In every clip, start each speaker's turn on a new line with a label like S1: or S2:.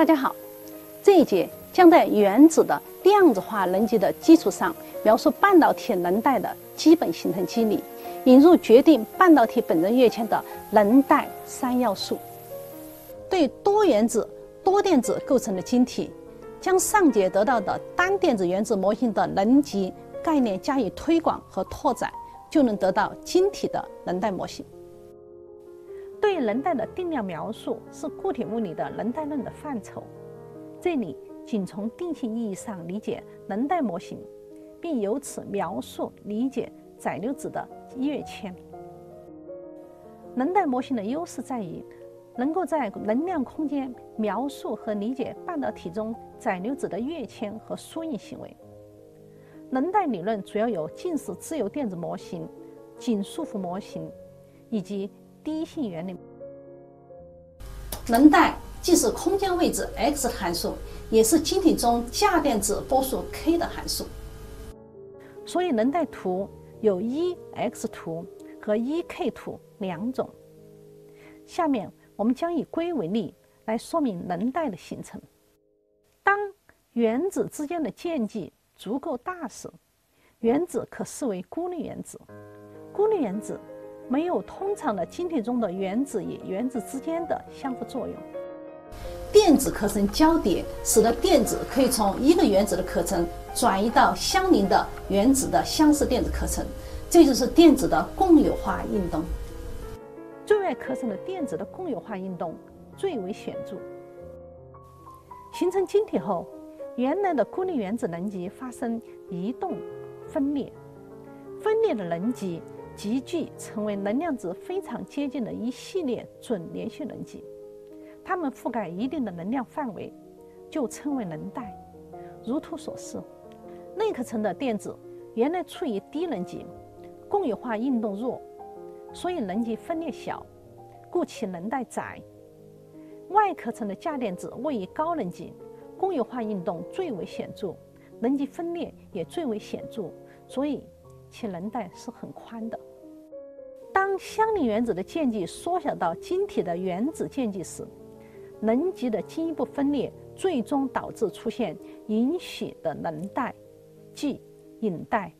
S1: 大家好，这一节将在原子的量子化能级的基础上，描述半导体能带的基本形成机理，引入决定半导体本征跃迁的能带三要素。对多原子、多电子构成的晶体，将上节得到的单电子原子模型的能级概念加以推广和拓展，就能得到晶体的能带模型。对能带的定量描述是固体物理的能带论的范畴。这里仅从定性意义上理解能带模型，并由此描述理解载流子的跃迁。能带模型的优势在于，能够在能量空间描述和理解半导体中载流子的跃迁和缩影行为。能带理论主要有近似自由电子模型、紧束缚模型以及。第一性原理，能带既是空间位置 x 的函数，也是晶体中价电子波数 k 的函数。所以能带图有一 x 图和一 k 图两种。下面我们将以硅为例来说明能带的形成。当原子之间的间距足够大时，原子可视为孤立原子。孤立原子。没有通常的晶体中的原子与原子之间的相互作用，电子壳层交叠，使得电子可以从一个原子的壳层转移到相邻的原子的相似电子壳层，这就是电子的共有化运动。最外壳层的电子的共有化运动最为显著。形成晶体后，原来的孤立原子能级发生移动、分裂，分裂的能级。集聚成为能量值非常接近的一系列准连续能级，它们覆盖一定的能量范围，就称为能带。如图所示，内壳层的电子原来处于低能级，共有化运动弱，所以能级分裂小，故其能带窄。外壳层的价电子位于高能级，共有化运动最为显著，能级分裂也最为显著，所以其能带是很宽的。当相邻原子的间距缩小到晶体的原子间距时，能级的进一步分裂最终导致出现引许的能带，即隐带。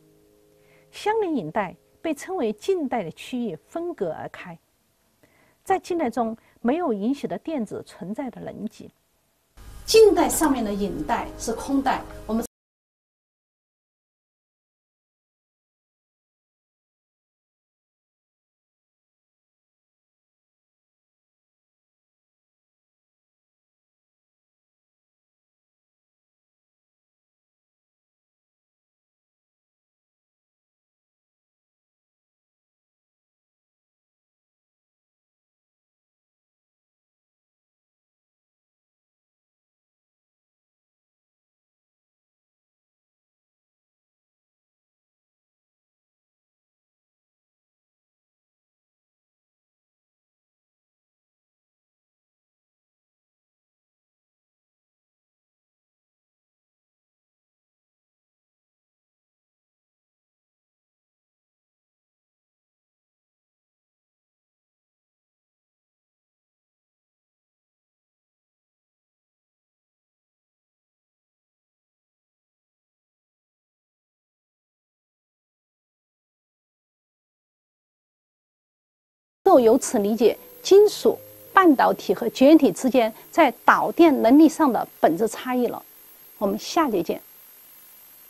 S1: 相邻隐带被称为近带的区域分隔而开，在近带中没有引许的电子存在的能级。近带上面的隐带是空带，我们。由此理解金属、半导体和绝缘体之间在导电能力上的本质差异了。我们下节见。